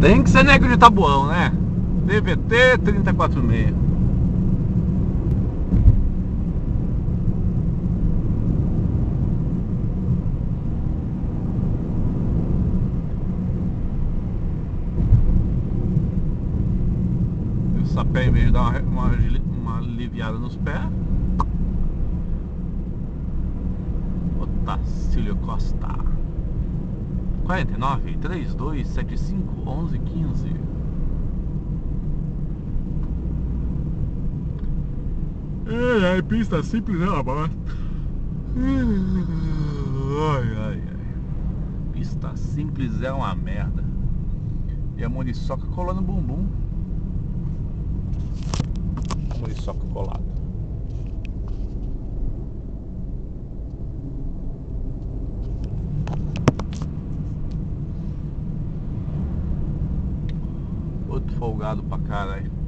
Tem que ser negro de tabuão, né? DVT 346. O sapé em vez de dar uma, uma, uma aliviada nos pés. Otacílio Costa. 49 32 75 11 15 Ai, ai, pista simples é uma bosta. Ai, ai, ai. Pista simples é uma merda. E a muriçoca colou no bumbum. Muriçoca colada. Outro folgado pra caralho.